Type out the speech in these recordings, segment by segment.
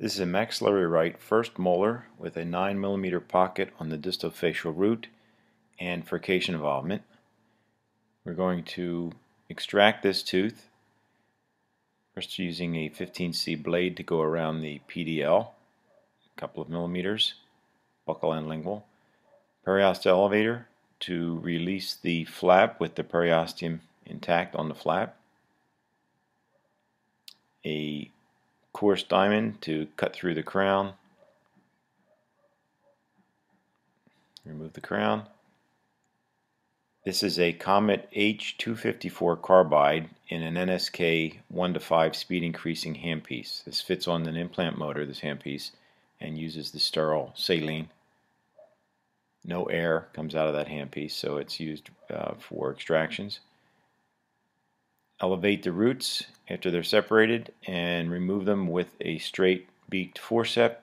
This is a maxillary right first molar with a 9 millimeter pocket on the distal facial root and furcation involvement. We're going to extract this tooth first using a 15C blade to go around the PDL a couple of millimeters buccal and lingual periosteal elevator to release the flap with the periosteum intact on the flap a coarse diamond to cut through the crown. Remove the crown. This is a Komet H254 carbide in an NSK 1 to 5 speed increasing handpiece. This fits on an implant motor, this handpiece, and uses the sterile saline. No air comes out of that handpiece, so it's used uh, for extractions. Elevate the roots after they're separated and remove them with a straight beaked forceps.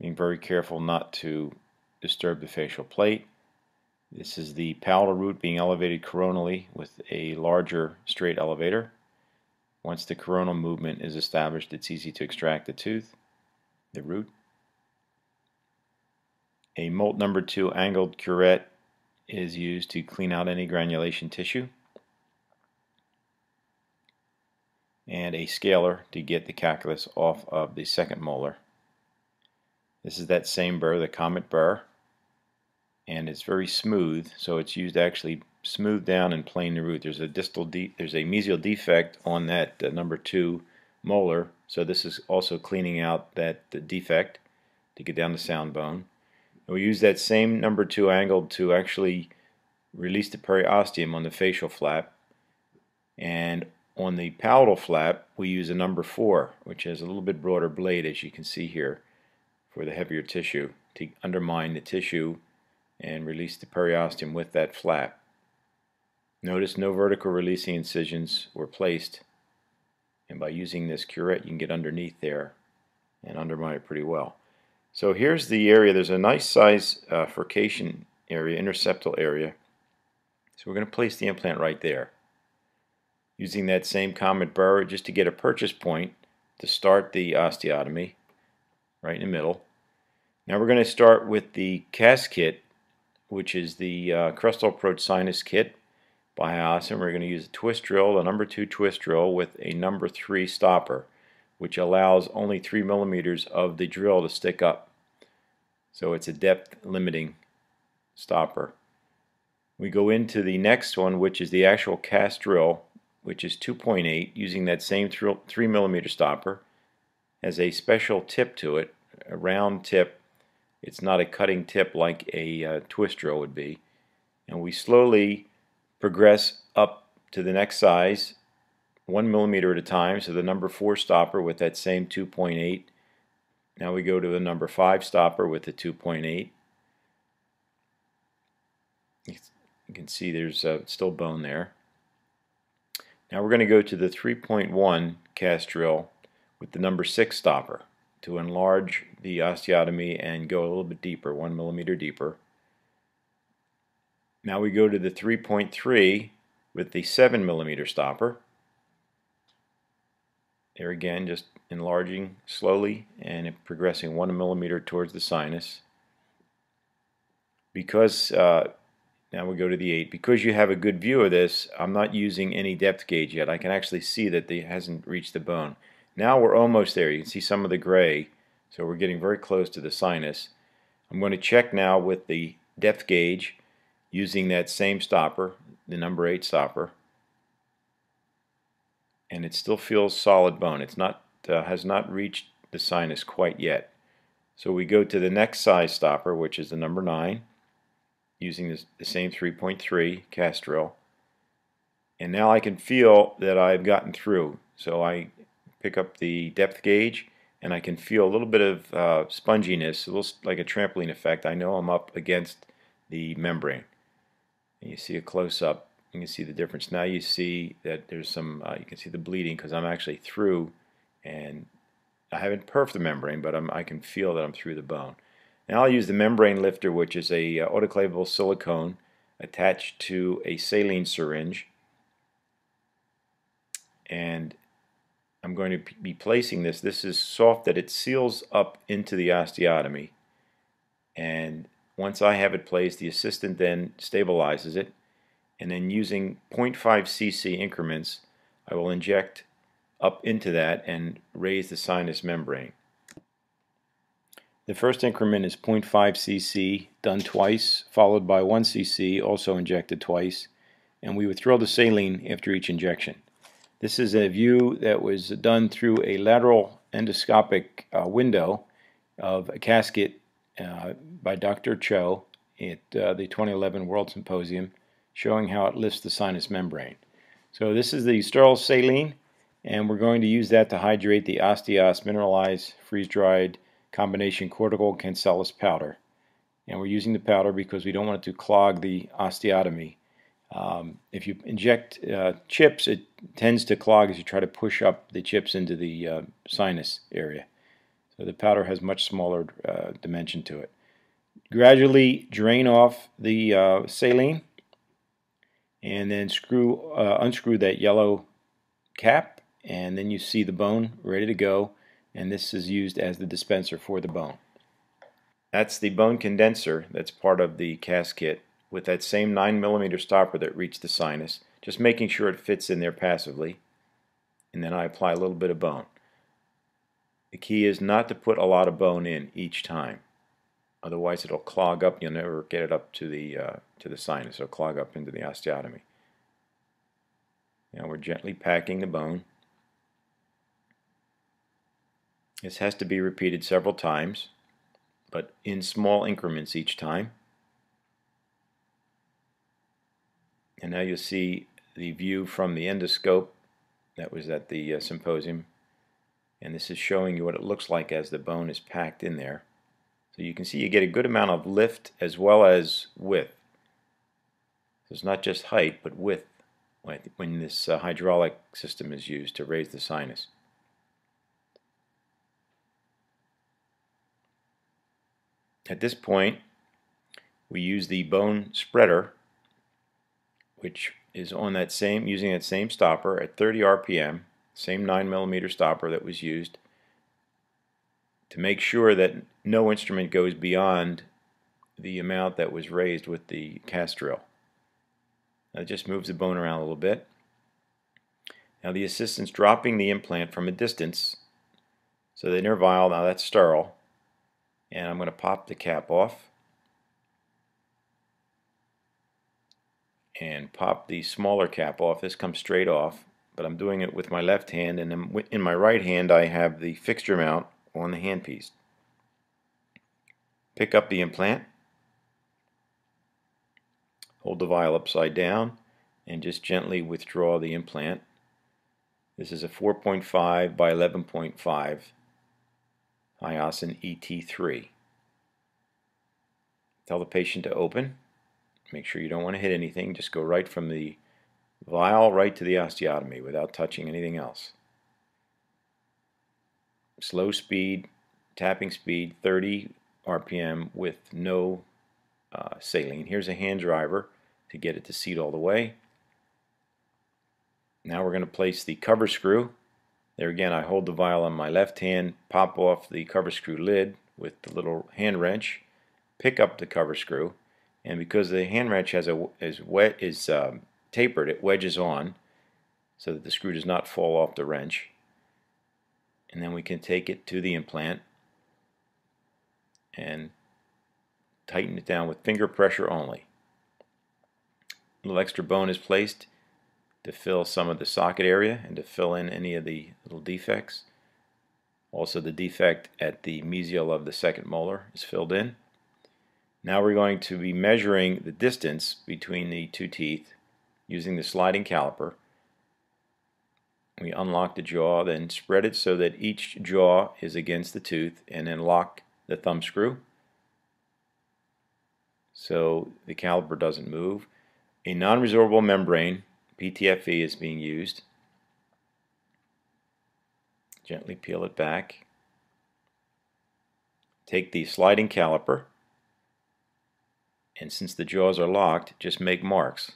Being very careful not to disturb the facial plate. This is the palatal root being elevated coronally with a larger straight elevator. Once the coronal movement is established, it's easy to extract the tooth, the root. A molt number 2 angled curette is used to clean out any granulation tissue and a scaler to get the calculus off of the second molar. This is that same burr, the Komet burr, and it's very smooth, so it's used to actually smooth down and plane the root. There's a distal there's a mesial defect on that uh, number two molar, so this is also cleaning out that defect to get down the sound bone. And we use that same number 2 angle to actually release the periosteum on the facial flap. And on the palatal flap, we use a number 4, which has a little bit broader blade, as you can see here, for the heavier tissue, to undermine the tissue and release the periosteum with that flap. Notice no vertical releasing incisions were placed, and by using this curette, you can get underneath there and undermine it pretty well. So here's the area. There's a nice size uh, furcation area, interseptal area. So we're going to place the implant right there. Using that same Komet burr just to get a purchase point to start the osteotomy right in the middle. Now we're going to start with the CAS kit, which is the uh, Crestal Approach Sinus kit by Hiossen. We're going to use a twist drill, a number two twist drill with a number three stopper which allows only 3 millimeters of the drill to stick up. So it's a depth limiting stopper. We go into the next one, which is the actual CAS drill, which is 2.8, using that same 3 millimeter stopper. Has a special tip to it, a round tip. It's not a cutting tip like a uh, twist drill would be. And we slowly progress up to the next size one millimeter at a time. So the number four stopper with that same 2.8. Now we go to the number five stopper with the 2.8. You can see there's uh, still bone there. Now we're going to go to the 3.1 CAS drill with the number 6 stopper to enlarge the osteotomy and go a little bit deeper, 1 millimeter deeper. Now we go to the 3.3 with the 7 millimeter stopper. There again, just enlarging slowly and progressing one millimeter towards the sinus. Because, uh, now we go to the 8, because you have a good view of this, I'm not using any depth gauge yet. I can actually see that it hasn't reached the bone. Now we're almost there. You can see some of the gray, so we're getting very close to the sinus. I'm going to check now with the depth gauge using that same stopper, the number 8 stopper and it still feels solid bone. It's not uh, has not reached the sinus quite yet. So we go to the next size stopper, which is the number 9, using this, the same 3.3 CAS drill. And now I can feel that I've gotten through. So I pick up the depth gauge and I can feel a little bit of uh, sponginess, a little like a trampoline effect. I know I'm up against the membrane. And you see a close-up you can see the difference. Now you see that there's some, uh, you can see the bleeding because I'm actually through and I haven't perfed the membrane, but I'm, i can feel that I'm through the bone. Now I'll use the membrane lifter, which is a uh, autoclavable silicone attached to a saline syringe. And I'm going to be placing this. This is soft that it seals up into the osteotomy. And once I have it placed, the assistant then stabilizes it. And then using 0.5 cc increments, I will inject up into that and raise the sinus membrane. The first increment is 0.5 cc done twice, followed by 1 cc also injected twice, and we withdraw the saline after each injection. This is a view that was done through a lateral endoscopic uh, window of a CAS kit uh, by Dr. Cho at uh, the 2011 World Symposium showing how it lifts the sinus membrane. So this is the sterile saline and we're going to use that to hydrate the Osteos mineralized freeze-dried combination cortical cancellous powder. And we're using the powder because we don't want it to clog the osteotomy. Um, if you inject uh, chips, it tends to clog as you try to push up the chips into the uh, sinus area. So the powder has much smaller uh, dimension to it. Gradually drain off the uh, saline and then screw uh, unscrew that yellow cap and then you see the bone ready to go and this is used as the dispenser for the bone. That's the bone condenser that's part of the CAS kit with that same 9 millimeter stopper that reached the sinus just making sure it fits in there passively and then I apply a little bit of bone. The key is not to put a lot of bone in each time otherwise it'll clog up you'll never get it up to the uh, to the sinus it'll clog up into the osteotomy. Now we're gently packing the bone This has to be repeated several times, but in small increments each time. And now you'll see the view from the endoscope that was at the uh, symposium. And this is showing you what it looks like as the bone is packed in there. So you can see you get a good amount of lift as well as width. It's not just height, but width when this uh, hydraulic system is used to raise the sinus. At this point, we use the bone spreader, which is on that same, using that same stopper at 30 RPM, same 9 millimeter stopper that was used, to make sure that no instrument goes beyond the amount that was raised with the CAS drill. That just moves the bone around a little bit. Now the assistant's dropping the implant from a distance, so the inner vial, now that's sterile, and I'm going to pop the cap off and pop the smaller cap off. This comes straight off, but I'm doing it with my left hand, and in my right hand I have the fixture mount on the handpiece. Pick up the implant, hold the vial upside down, and just gently withdraw the implant. This is a 4.5 by 11.5 Hiossen ET3. Tell the patient to open. Make sure you don't want to hit anything. Just go right from the vial right to the osteotomy without touching anything else. Slow speed, tapping speed, 30 RPM with no uh, saline. Here's a hand driver to get it to seat all the way. Now we're going to place the cover screw there again, I hold the vial on my left hand, pop off the cover screw lid with the little hand wrench, pick up the cover screw, and because the hand wrench has a is wet is um, tapered, it wedges on so that the screw does not fall off the wrench. And then we can take it to the implant and tighten it down with finger pressure only. A little extra bone is placed to fill some of the socket area and to fill in any of the little defects. Also the defect at the mesial of the second molar is filled in. Now we're going to be measuring the distance between the two teeth using the sliding caliper. We unlock the jaw, then spread it so that each jaw is against the tooth, and then lock the thumb screw so the caliper doesn't move. A non-resorbable membrane PTFE is being used. Gently peel it back. Take the sliding caliper and since the jaws are locked just make marks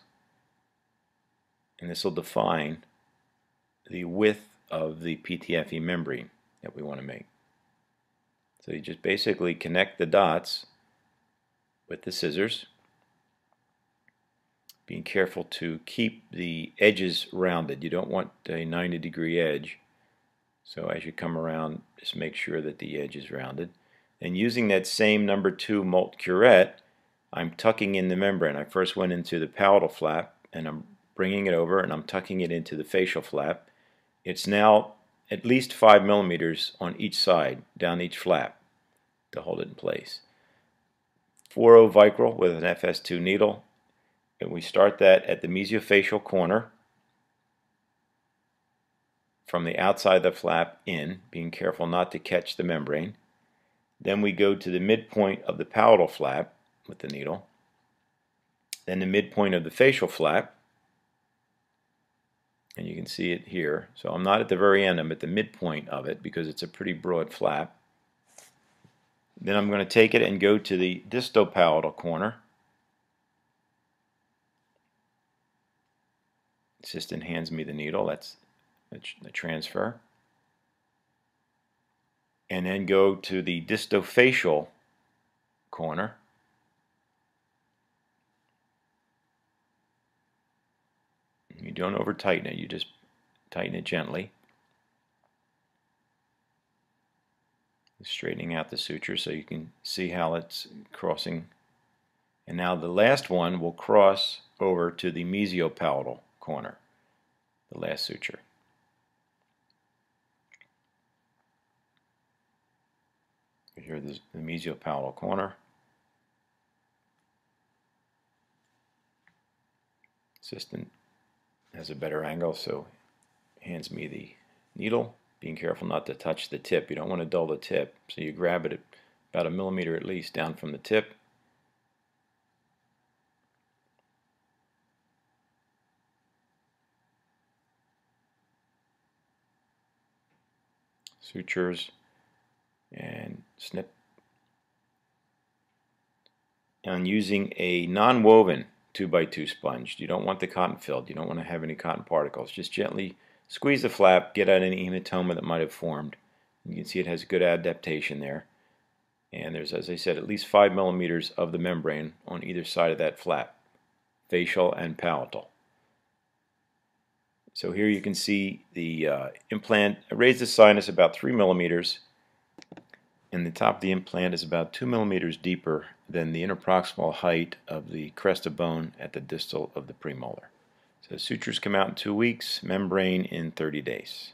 and this will define the width of the PTFE membrane that we want to make. So you just basically connect the dots with the scissors, being careful to keep the edges rounded. You don't want a 90 degree edge. So as you come around, just make sure that the edge is rounded. And using that same number 2 Molt Curette, I'm tucking in the membrane. I first went into the palatal flap and I'm bringing it over and I'm tucking it into the facial flap. It's now at least 5 millimeters on each side, down each flap, to hold it in place. 4-0 Vicryl with an FS2 needle, and we start that at the mesiofacial corner from the outside of the flap in, being careful not to catch the membrane. Then we go to the midpoint of the palatal flap with the needle. Then the midpoint of the facial flap. And you can see it here. So I'm not at the very end, I'm at the midpoint of it because it's a pretty broad flap. Then I'm going to take it and go to the distopalatal corner. Assistant hands me the needle. That's the transfer. And then go to the distofacial corner. You don't over tighten it, you just tighten it gently. Straightening out the suture so you can see how it's crossing. And now the last one will cross over to the mesiopalatal corner, the last suture. Here the, mesiopalatal corner. Assistant has a better angle, so hands me the needle, being careful not to touch the tip. You don't want to dull the tip, so you grab it about a millimeter at least down from the tip. Sutures and snip. And using a non-woven 2x2 sponge. You don't want the cotton filled. You don't want to have any cotton particles. Just gently squeeze the flap, get out any hematoma that might have formed. You can see it has a good adaptation there. And there's, as I said, at least 5 millimeters of the membrane on either side of that flap, facial and palatal. So here you can see the uh, implant raised the sinus about 3 millimeters and the top of the implant is about 2 millimeters deeper than the interproximal height of the crest of bone at the distal of the premolar. So sutures come out in two weeks, membrane in 30 days.